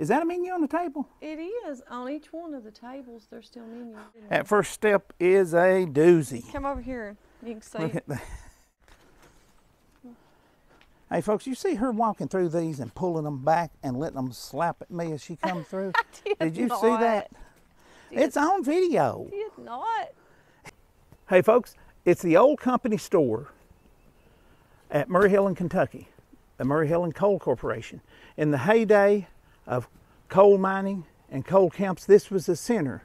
Is that a menu on the table? It is. On each one of the tables, there's still menus. That first step is a doozy. Come over here. You can see. Look it. at that. Hey, folks, you see her walking through these and pulling them back and letting them slap at me as she comes through? Did Did you see not. that? It's on video. Did not. Hey, folks, it's the old company store at Mary Helen in Kentucky, the Mary Helen Coal Corporation. In the heyday of coal mining and coal camps, this was the center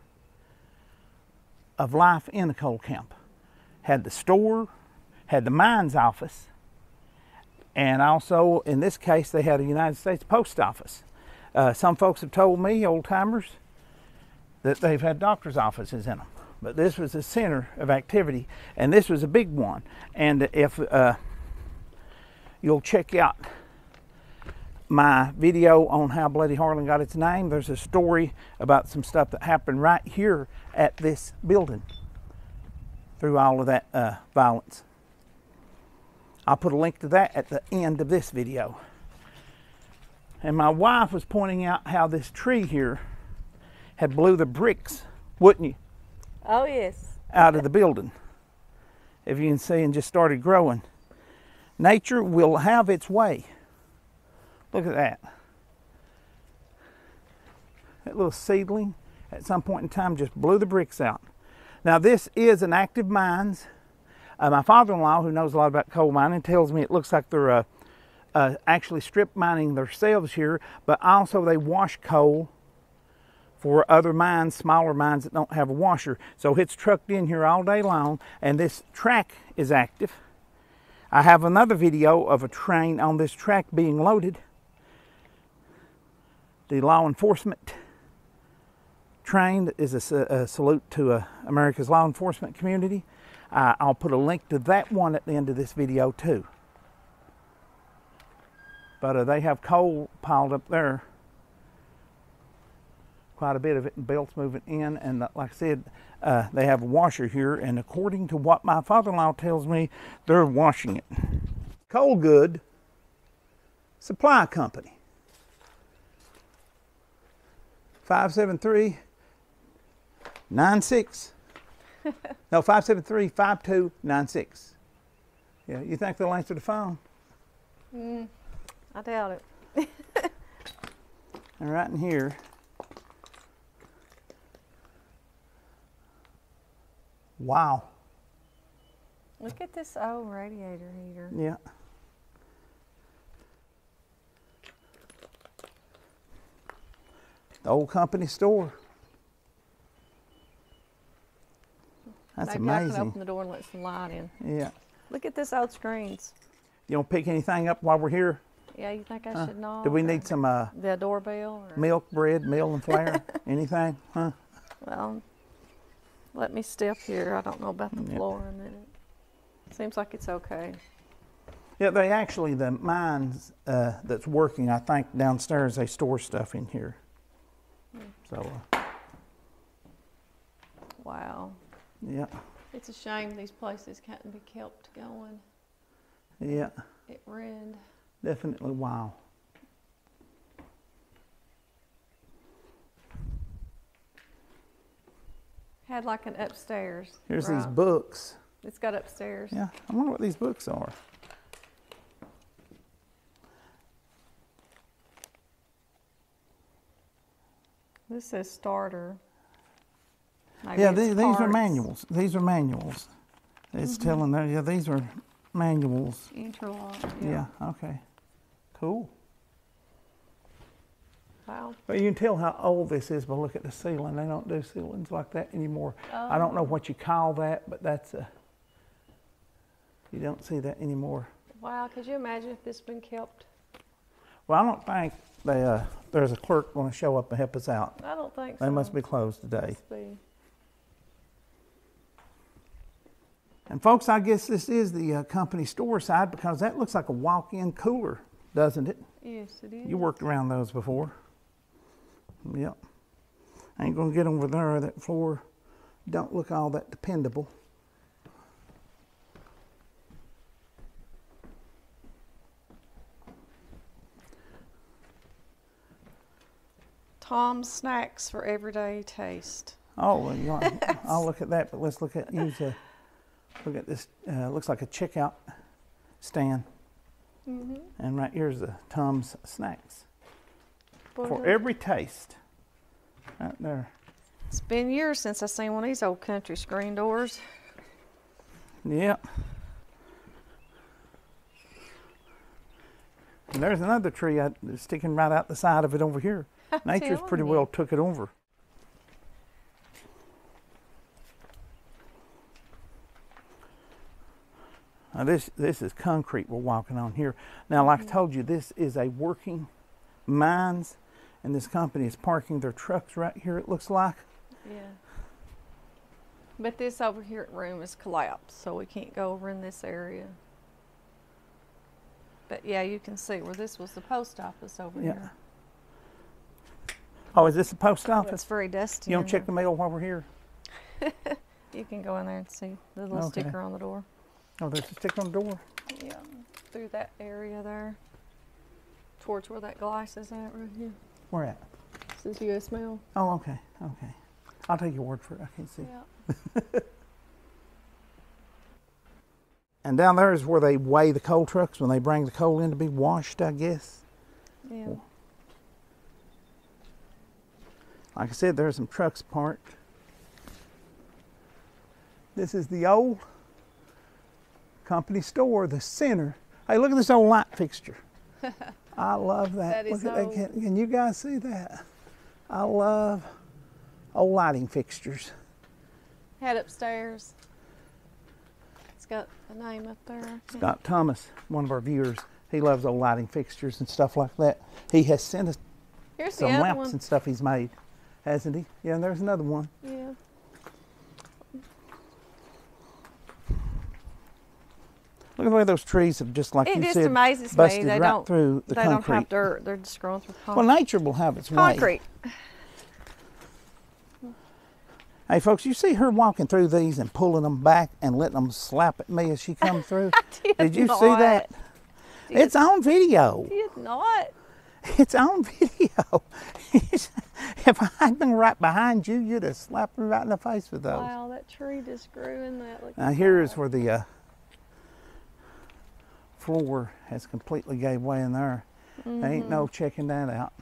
of life in a coal camp. Had the store, had the mines office, and also, in this case, they had a United States Post Office. Uh, some folks have told me, old timers, that they've had doctor's offices in them. But this was the center of activity, and this was a big one. And if uh, you'll check out my video on how Bloody Harlan got its name, there's a story about some stuff that happened right here at this building through all of that uh, violence. I'll put a link to that at the end of this video. And my wife was pointing out how this tree here had blew the bricks, wouldn't you, Oh yes. out of the building. If you can see, and just started growing. Nature will have its way. Look at that. That little seedling at some point in time just blew the bricks out. Now, this is an active mines. Uh, my father in law, who knows a lot about coal mining, tells me it looks like they're uh, uh, actually strip mining themselves here, but also they wash coal for other mines, smaller mines that don't have a washer. So it's trucked in here all day long, and this track is active. I have another video of a train on this track being loaded. The law enforcement train is a, a salute to uh, America's law enforcement community. Uh, I'll put a link to that one at the end of this video too. But uh, they have coal piled up there quite a bit of it, and belts moving in. And uh, like I said, uh, they have a washer here, and according to what my father-in-law tells me, they're washing it. Coalgood Supply Company. 573 96. no, 573 5296. Yeah, you think they'll answer the phone? Mm, I doubt it. And right in here. Wow. Look at this old radiator heater. Yeah. The old company store. That's Maybe I can amazing. open the door and let some light in. Yeah. Look at this old screens. You don't pick anything up while we're here? Yeah, you think I should know? Do we need some uh, the doorbell? Or, milk, bread, meal, and flour? anything? Huh? Well, let me step here. I don't know about the Yeah. floor in a minute. Seems like it's okay. Yeah, they actually, the mines uh, that's working, I think downstairs, they store stuff in here. So, uh, Wow. yeah, It's a shame these places can't be kept going. yeah, It ruined. definitely wow. Had like an upstairs. Here's these books. It's got upstairs. Yeah, I wonder what these books are. This says starter. Maybe yeah, these, these are manuals. These are manuals. It's telling there, yeah, these are manuals. Interlock. Yeah. yeah. okay. Cool. Wow. Well, you can tell how old this is by look at the ceiling. They don't do ceilings like that anymore. I don't know what you call that, but that's a. You don't see that anymore. Wow. Could you imagine if this been kept? Well, I don't think they, uh, there's a clerk going to show up and help us out. I don't think They so. must be closed today. And folks, I guess this is the uh, company store side because that looks like a walk-in cooler, doesn't it? Yes, it is. You worked around those before. Yep. I ain't gonna get over there. That floor don't look all that dependable. Tom's snacks for everyday taste. Oh, well, you want, I'll look at that, but let's look at use a look at this. Uh, looks like a checkout stand, Mm-hmm. and right here's the Tom's snacks for every taste. Right there. It's been years since I seen one of these old country screen doors. Yep. And there's another tree I, sticking right out the side of it over here. Nature's pretty well took it over. Now this this is concrete we're walking on here. Now, like I told you, this is a working mines, and this company is parking their trucks right here. It looks like. Yeah. But this over here room is collapsed, so we can't go over in this area. But yeah, you can see where this was the post office over Yeah. here. Oh, is this the post office? It's very dusty. You don't check the mail while we're here. You can go in there and see the little Okay. sticker on the door. Oh, there's a sticker on the door. Yeah, through that area there. Towards where that glass is at right here. Where at? Says US mail. Oh, okay, okay. I'll take your word for it. I can't see. Yeah. And down there is where they weigh the coal trucks when they bring the coal in to be washed, I guess. Yeah. Like I said, there's some trucks parked. This is the old company store, the center. Hey, look at this old light fixture. I love that. That is look at that. old. Can, can you guys see that? I love old lighting fixtures. Head upstairs. It's got the name up there. Scott Thomas, one of our viewers, he loves old lighting fixtures and stuff like that. He has sent us Here's some lamps one. and stuff he's made, hasn't he? Yeah, and there's another one. Yeah. Look at the way those trees have just like It you just said, amazes me. busted They right don't. through the they don't have dirt. They're just growing through concrete. well, concrete. nature will have its way. concrete. Hey, folks, you see her walking through these and pulling them back and letting them slap at me as she comes through? Did did, you see that? Did It's on video. Did not. It's on video. if I'd been right behind you, you'd have slapped me right in the face with those. Wow, that tree just grew in that. Look Now here is where the uh, floor has completely gave way in there. There ain't Mm-hmm. no checking that out.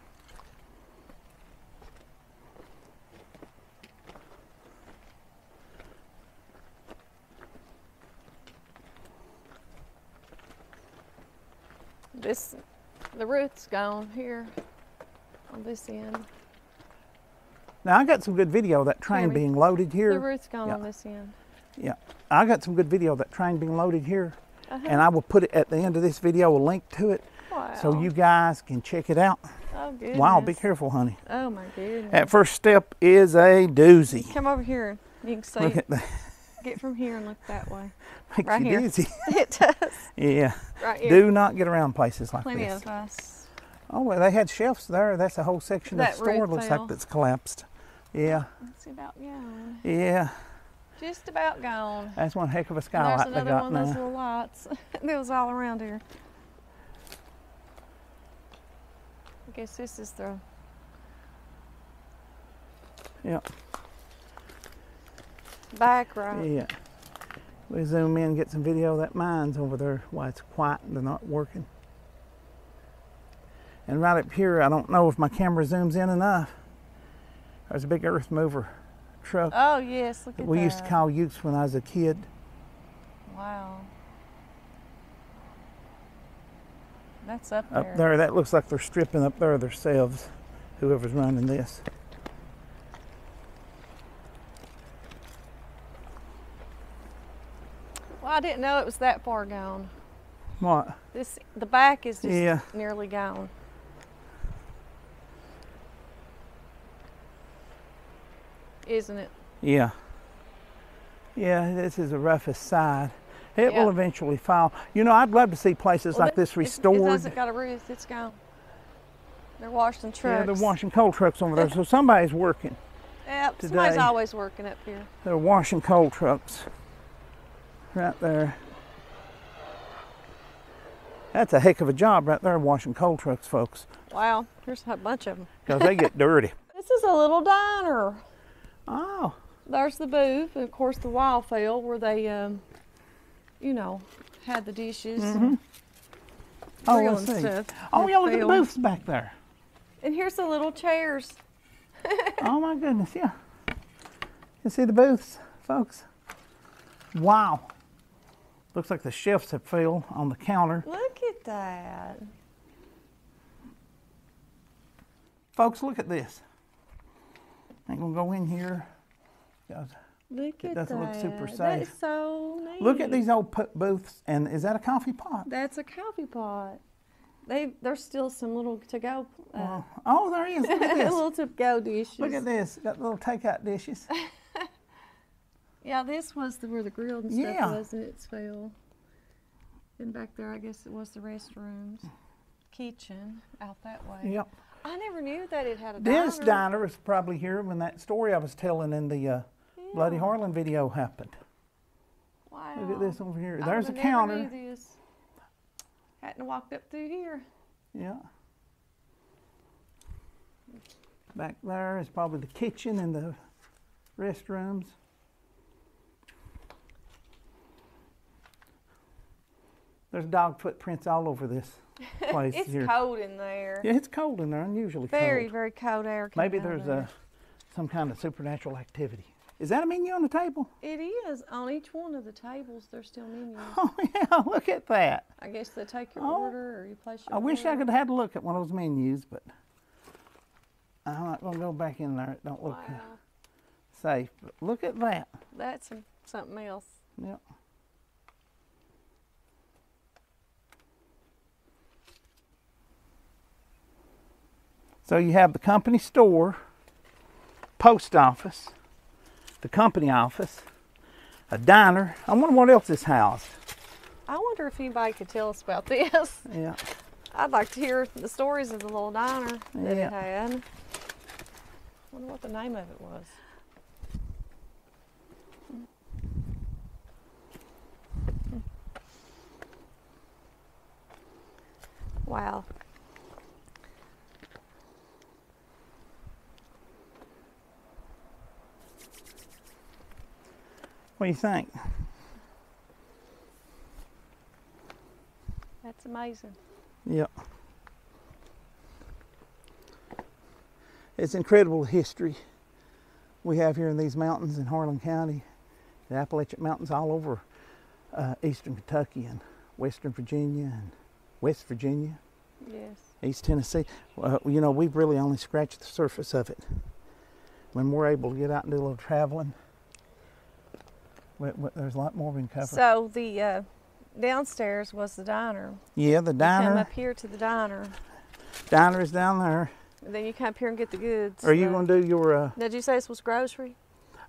This, the root's gone here on this end. Now I got some good video of that train being loaded The here. root's gone Yeah. on this end. Yeah, I got some good video of that train being loaded here, Uh-huh. and I will put it at the end of this video, a link to it, wow. so you guys can check it out. Oh goodness. Wow, be careful, honey. Oh my goodness. That first step is a doozy. Come over here. You can see. Look at that. Get from here and look that way. Makes Right you here. dizzy. It does. yeah. Right here. Do not get around places like Plenty this. of us. Oh, well, they had shelves there. That's a whole section of That the store. Looks fell. like that's collapsed. Yeah, It's about gone. yeah. Just about gone. That's one heck of a And skylight there's another one of those little lights. that was all around here. I guess this is the Yeah, back right. yeah. We zoom in, and get some video of that mine's over there. Why it's quiet and they're not working. And right up here, I don't know if my camera zooms in enough. There's a big earth mover truck Oh yes, look at we that. We used to call Utes when I was a kid. Wow. That's up there. Up there, that looks like they're stripping up there themselves, whoever's running this. I didn't know it was that far gone. What? This the back is just Yeah. nearly gone. Isn't it? Yeah. Yeah, this is the roughest side. It Yeah. will eventually fall. You know, I'd love to see places Well, like this it- It, restored. hasn't got a roof. It's gone. They're washing trucks. yeah, they're washing coal trucks over there, so somebody's working. Yep, somebody's today. always working up here. They're washing coal trucks right there. That's a heck of a job right there, washing coal trucks, folks. Wow, there's a bunch of them. because they get dirty. This is a little diner. Oh, There's the booth, and of course the wild field where they, um, you know, had the dishes. and- oh, Grill let's see. stuff. Oh, yeah, look at the booths back there. And here's the little chairs. Oh my goodness, yeah. You see the booths, folks? Wow. Looks like the shelves have filled on the counter. Look at that. Folks, look at this. Ain't gonna go in here. Look It at doesn't that. look super safe. so neat. Look at these old booths, and is that a coffee pot? That's a coffee pot. They there's still some little to go. Uh. Oh, there is. Look at this. little to go dishes. Look at this. Got little takeout dishes. Yeah, this was the, where the grill and stuff Yeah. was, and it's filled. And back there, I guess it was the restrooms, kitchen out that way. Yep. I never knew that it had a This diner. was probably here when that story I was telling in the uh, Bloody Harlan video happened. Wow. Look at this over here. There's a would've never counter. Knew this. Hadn't walked up through here. Yeah. Back there is probably the kitchen and the restrooms. There's dog footprints all over this place It's here. cold in there. Yeah, it's cold in there, unusually Very, cold. very very cold air. Maybe coming out of there's there. a, some kind of supernatural activity. Is that a menu on the table? It is on each one of the tables. There's still menus. Oh yeah, look at that. I guess they take your Oh. order or you place your I wish I could have had a look at one of those menus, but I'm not going to go back in there. It don't look Wow, safe. But look at that. that's something else. Yep. So you have the company store, post office, the company office, a diner. I wonder what else is housed. I wonder if anybody could tell us about this. Yeah. I'd like to hear the stories of the little diner that Yeah. it had. I wonder what the name of it was. Hmm. Wow. What do you think? That's amazing. Yep. It's incredible history we have here in these mountains in Harlan County, the Appalachian Mountains all over uh, eastern Kentucky and western Virginia and West Virginia, Yes. East Tennessee. Uh, you know, we've really only scratched the surface of it. When we're able to get out and do a little traveling, we, we, there's a lot more we can cover. So the uh, downstairs was the diner. yeah, the You come diner, up here to the diner. diner is down there. And then you come up here and get the goods. Are you going to do your? Uh, Did you say this was grocery?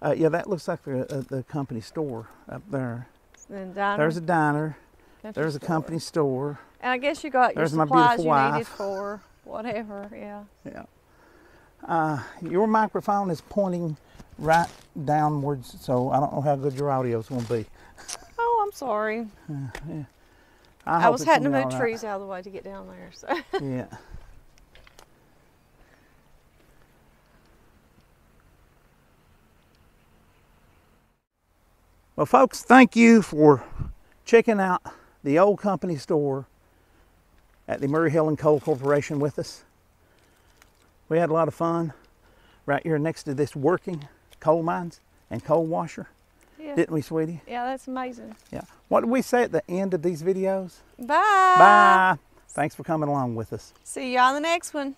Uh, yeah, that looks like the, uh, the company store up there. Then diner. There's a diner. country There's a store. company store. And I guess you got your supplies you needed for whatever. Yeah. Yeah. Uh, your microphone is pointing right downwards, so I don't know how good your audio is going to be. Oh, I'm sorry. I, I, was having to move all trees out of the way to get down there. So. Yeah. Well, folks, thank you for checking out the old company store at the Mary Helen Coal Corporation with us. We had a lot of fun right here next to this working coal mines and coal washer, yeah, didn't we, sweetie? yeah, that's amazing. Yeah. What do we say at the end of these videos? Bye. Bye. Thanks for coming along with us. See you on the next one.